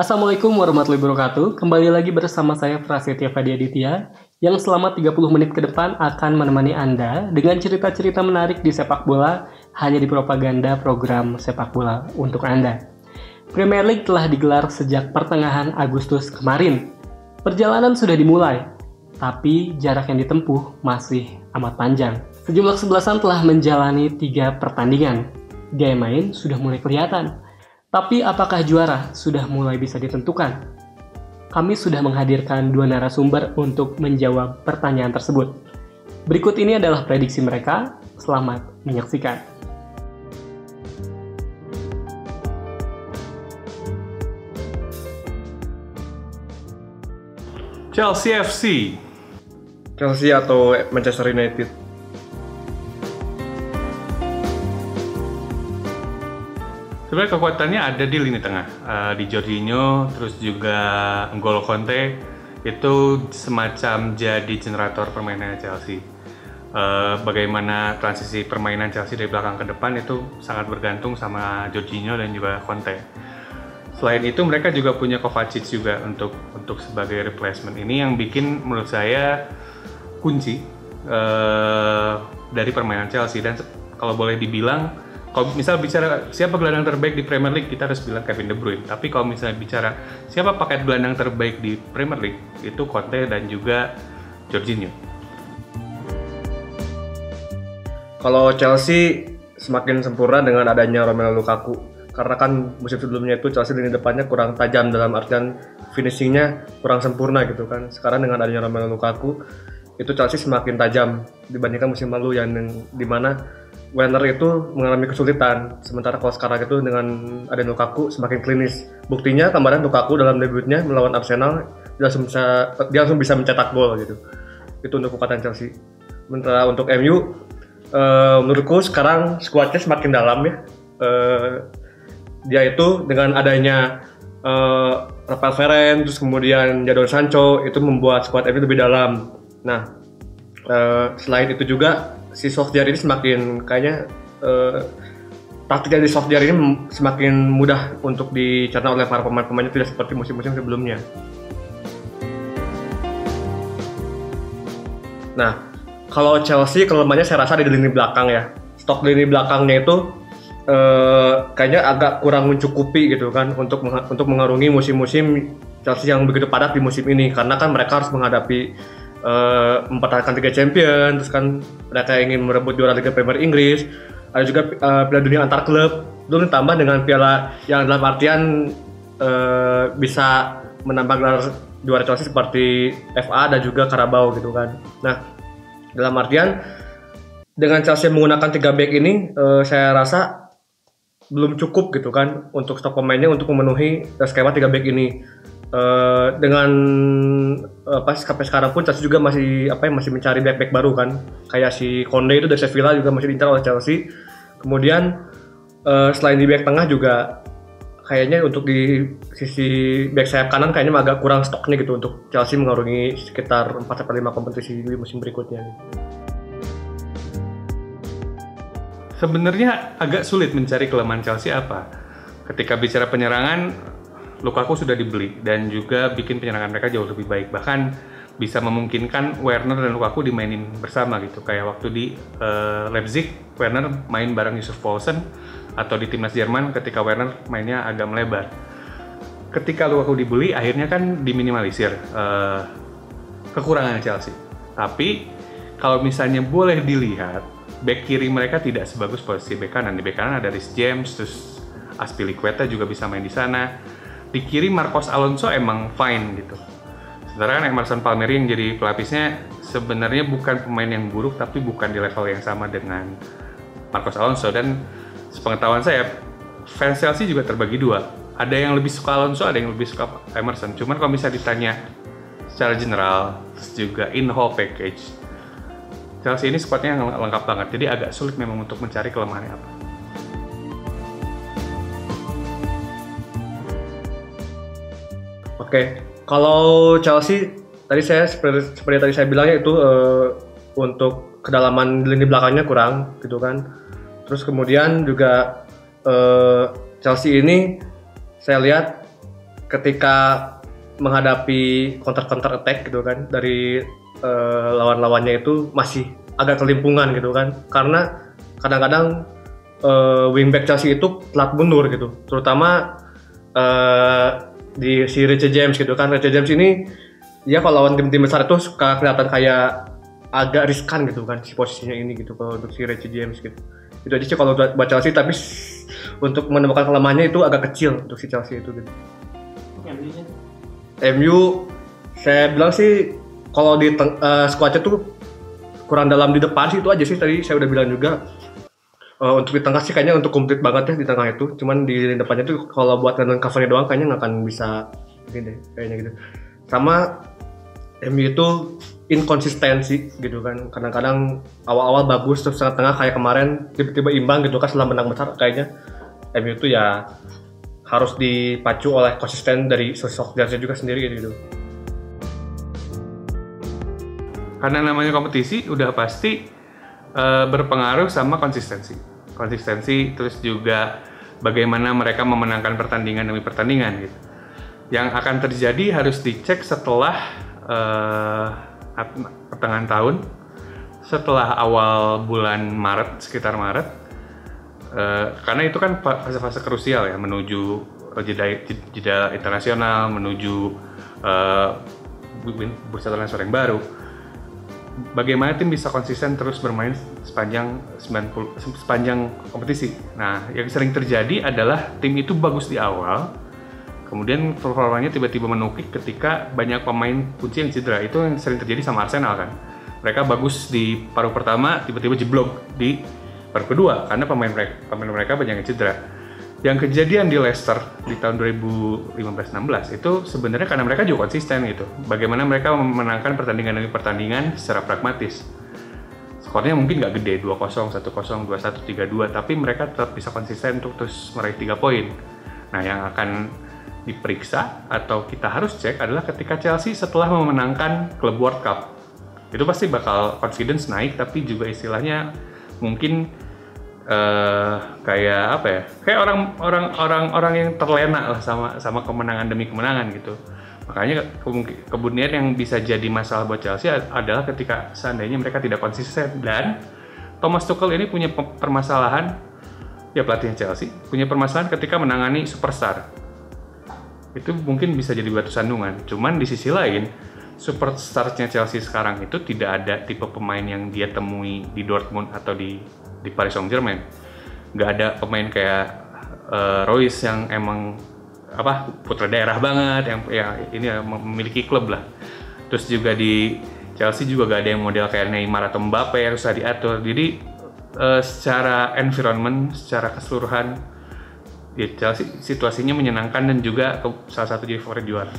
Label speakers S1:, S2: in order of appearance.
S1: Assalamualaikum warahmatullahi wabarakatuh. Kembali lagi bersama saya Prasetya Fadi Aditya yang selama 30 menit ke depan akan menemani Anda dengan cerita-cerita menarik di sepak bola hanya di propaganda program sepak bola untuk Anda. Premier League telah digelar sejak pertengahan Agustus kemarin. Perjalanan sudah dimulai, tapi jarak yang ditempuh masih amat panjang. Sejumlah kesebelasan telah menjalani tiga pertandingan. Gaya main sudah mulai kelihatan, tapi apakah juara sudah mulai bisa ditentukan? Kami sudah menghadirkan dua narasumber untuk menjawab pertanyaan tersebut. Berikut ini adalah prediksi mereka. Selamat menyaksikan.
S2: Chelsea FC.
S3: Chelsea atau Manchester United.
S2: Sebenarnya kekuatannya ada di lini tengah, uh, di Jorginho, terus juga N'Golo Conte itu semacam jadi generator permainan Chelsea. Uh, bagaimana transisi permainan Chelsea dari belakang ke depan itu sangat bergantung sama Jorginho dan juga Conte. Selain itu mereka juga punya Kovacic juga untuk untuk sebagai replacement. Ini yang bikin menurut saya kunci uh, dari permainan Chelsea dan kalau boleh dibilang kalau misal bicara siapa gelandang terbaik di Premier League kita harus bilang Kevin De Bruyne. Tapi kalau misalnya bicara siapa paket gelandang terbaik di Premier League itu Conte dan juga Jorginho.
S3: Kalau Chelsea semakin sempurna dengan adanya Romelu Lukaku. Karena kan musim sebelumnya itu Chelsea di depannya kurang tajam dalam artian finishingnya kurang sempurna gitu kan. Sekarang dengan adanya Romelu Lukaku itu Chelsea semakin tajam dibandingkan musim lalu yang di mana Werner itu mengalami kesulitan. Sementara kalau sekarang itu dengan ada Lukaku semakin klinis. Buktinya kemarin Lukaku dalam debutnya melawan Arsenal dia langsung bisa dia langsung bisa mencetak gol gitu. Itu untuk kekuatan Chelsea. Sementara untuk MU uh, eh, menurutku sekarang skuadnya semakin dalam ya. Uh, dia itu dengan adanya uh, Rafael Varane terus kemudian Jadon Sancho itu membuat skuad MU lebih dalam. Nah uh, selain itu juga si software ini semakin kayaknya uh, praktik dari software ini semakin mudah untuk dicerna oleh para pemain-pemainnya tidak seperti musim-musim sebelumnya. Nah, kalau Chelsea kelemahannya saya rasa di lini belakang ya. Stok lini belakangnya itu uh, kayaknya agak kurang mencukupi gitu kan untuk untuk mengarungi musim-musim Chelsea yang begitu padat di musim ini karena kan mereka harus menghadapi uh, mempertahankan tiga champion terus kan mereka ingin merebut juara Liga Premier Inggris. Ada juga uh, Piala Dunia antar klub. Belum ditambah dengan piala yang dalam artian uh, bisa menambah gelar juara Chelsea seperti FA dan juga Carabao gitu kan. Nah dalam artian dengan Chelsea menggunakan tiga back ini uh, saya rasa belum cukup gitu kan untuk stok pemainnya untuk memenuhi skema tiga back ini Uh, dengan uh, pas sampai sekarang pun Chelsea juga masih apa ya masih mencari back back baru kan kayak si Conde itu dari Sevilla juga masih diincar oleh Chelsea kemudian uh, selain di back tengah juga kayaknya untuk di sisi back sayap kanan kayaknya agak kurang stoknya gitu untuk Chelsea mengarungi sekitar 4 sampai 5 kompetisi di musim berikutnya.
S2: Sebenarnya agak sulit mencari kelemahan Chelsea apa. Ketika bicara penyerangan, Lukaku sudah dibeli dan juga bikin penyerangan mereka jauh lebih baik. Bahkan bisa memungkinkan Werner dan Lukaku dimainin bersama gitu. Kayak waktu di uh, Leipzig, Werner main bareng Yusuf Poulsen atau di timnas Jerman ketika Werner mainnya agak melebar. Ketika Lukaku dibeli, akhirnya kan diminimalisir uh, kekurangan Chelsea. Tapi kalau misalnya boleh dilihat, back kiri mereka tidak sebagus posisi back kanan. Di back kanan ada Rhys James, terus Aspilicueta juga bisa main di sana di kiri Marcos Alonso emang fine gitu. Sementara kan Emerson Palmieri yang jadi pelapisnya sebenarnya bukan pemain yang buruk tapi bukan di level yang sama dengan Marcos Alonso dan sepengetahuan saya fans Chelsea juga terbagi dua. Ada yang lebih suka Alonso, ada yang lebih suka Emerson. Cuman kalau bisa ditanya secara general, terus juga in whole package, Chelsea ini squadnya lengkap banget. Jadi agak sulit memang untuk mencari kelemahannya apa.
S3: Oke, kalau Chelsea tadi saya seperti, seperti tadi saya bilangnya itu uh, untuk kedalaman lini belakangnya kurang gitu kan. Terus kemudian juga uh, Chelsea ini saya lihat ketika menghadapi counter counter attack gitu kan dari uh, lawan-lawannya itu masih agak kelimpungan gitu kan karena kadang-kadang uh, wingback Chelsea itu telat mundur gitu terutama uh, di si Richard James gitu kan. Richard James ini ya kalau lawan tim-tim besar itu suka kelihatan kayak agak riskan gitu kan si posisinya ini gitu kalau untuk si Richard James gitu. Itu aja sih kalau buat Chelsea tapi untuk menemukan kelemahannya itu agak kecil untuk si Chelsea itu gitu. MU saya bilang sih kalau di uh, squadnya tuh kurang dalam di depan sih itu aja sih tadi saya udah bilang juga uh, untuk di tengah sih kayaknya untuk komplit banget ya di tengah itu. Cuman di depannya tuh kalau buat nonton covernya doang kayaknya nggak akan bisa ini deh kayaknya gitu. Sama MU itu inkonsistensi gitu kan. Kadang-kadang awal-awal bagus terus tengah tengah kayak kemarin tiba-tiba imbang gitu kan setelah menang besar kayaknya. MU itu ya harus dipacu oleh konsisten dari sosok Garcia juga sendiri gitu.
S2: Karena namanya kompetisi udah pasti uh, berpengaruh sama konsistensi konsistensi terus juga bagaimana mereka memenangkan pertandingan demi pertandingan gitu. Yang akan terjadi harus dicek setelah uh, pertengahan tahun. Setelah awal bulan Maret sekitar Maret uh, karena itu kan fase-fase krusial ya menuju jeda jeda internasional menuju uh, bursa transfer yang baru bagaimana tim bisa konsisten terus bermain sepanjang 90 sepanjang kompetisi. Nah, yang sering terjadi adalah tim itu bagus di awal, Kemudian performanya tiba-tiba menukik ketika banyak pemain kunci yang cedera. Itu yang sering terjadi sama Arsenal kan. Mereka bagus di paruh pertama, tiba-tiba jeblok di paruh kedua karena pemain mereka, pemain mereka banyak yang cedera. Yang kejadian di Leicester di tahun 2015-16 itu sebenarnya karena mereka juga konsisten gitu. Bagaimana mereka memenangkan pertandingan demi pertandingan secara pragmatis. Skornya mungkin nggak gede, 2-0, 1-0, 2-1, 3-2, tapi mereka tetap bisa konsisten untuk terus meraih 3 poin. Nah, yang akan diperiksa atau kita harus cek adalah ketika Chelsea setelah memenangkan klub World Cup. Itu pasti bakal confidence naik tapi juga istilahnya mungkin uh, kayak apa ya? Kayak orang orang orang orang yang terlena lah sama sama kemenangan demi kemenangan gitu. Makanya kemudian yang bisa jadi masalah buat Chelsea adalah ketika seandainya mereka tidak konsisten dan Thomas Tuchel ini punya permasalahan ya pelatih Chelsea punya permasalahan ketika menangani superstar itu mungkin bisa jadi batu sandungan. Cuman di sisi lain, superstarnya Chelsea sekarang itu tidak ada tipe pemain yang dia temui di Dortmund atau di di Paris Saint-Germain. Nggak ada pemain kayak uh, Royce yang emang apa putra daerah banget yang ya ini ya, memiliki klub lah. Terus juga di Chelsea juga gak ada yang model kayak Neymar atau Mbappe yang susah diatur. Jadi uh, secara environment, secara keseluruhan ya Chelsea situasinya menyenangkan dan juga salah satu jadi favorit juara.